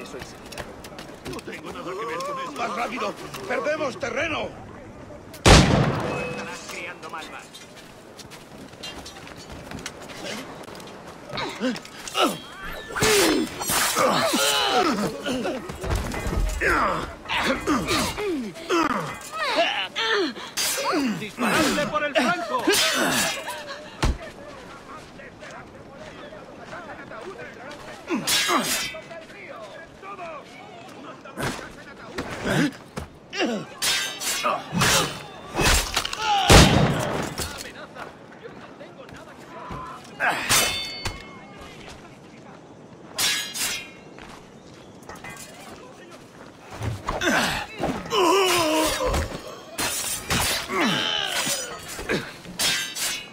eso enseguida. No tengo nada que ver con esto. ¡Más rápido! ¡Perdemos terreno! Estarás criando malvas. ¡Disparadle por el!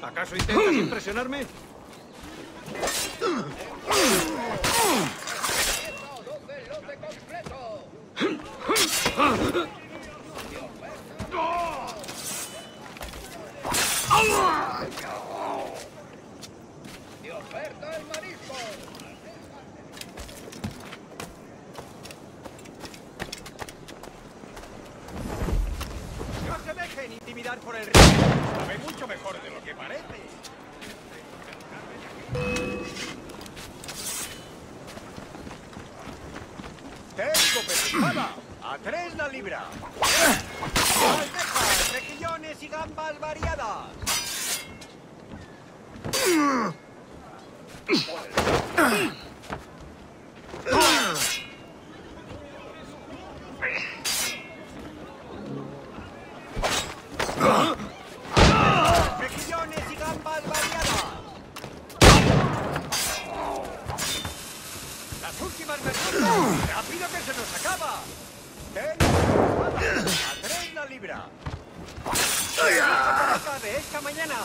¿Acaso intentas impresionarme? Intimidar por el río. Sabe mucho mejor de lo que parece. Tengo pescada. A tres la libra. Almejas, mejillones y gambas variadas. Mejillones libra. Pesca de esta mañana.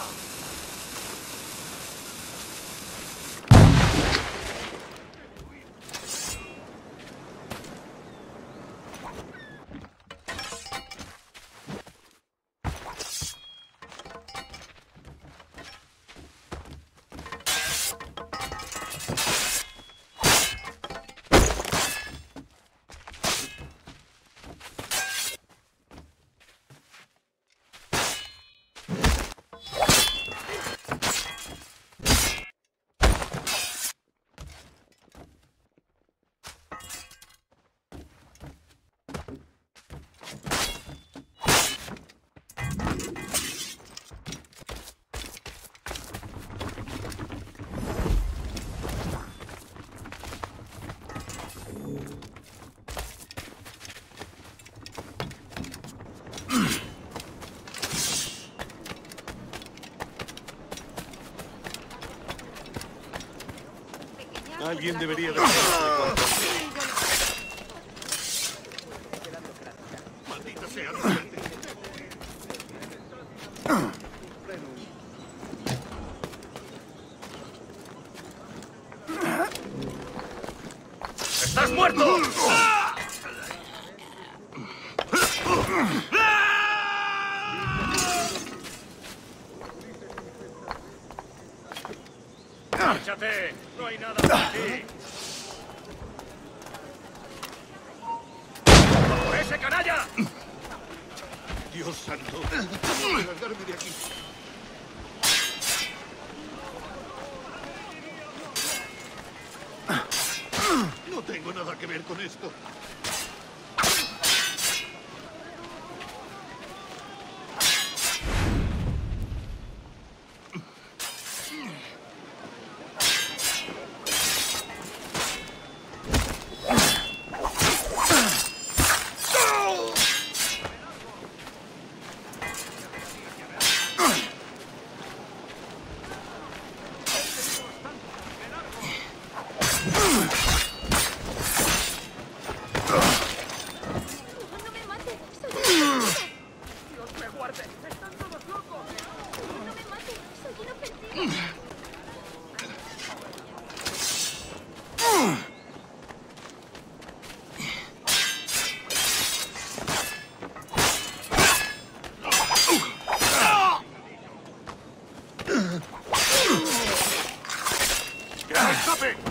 Alguien debería de... Maldita sea. ¡Estás muerto! ¡Márchate! ¡No hay nada por aquí! ¡Por ese canalla! Dios santo. Largarme de aquí. No tengo nada que ver con esto. ¡Que